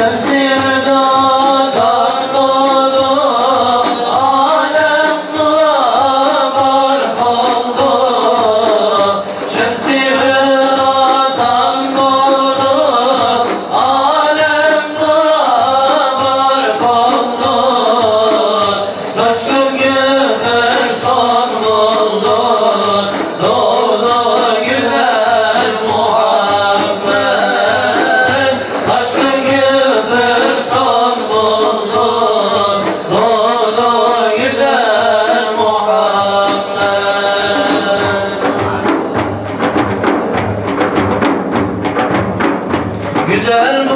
actions Alma.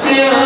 Till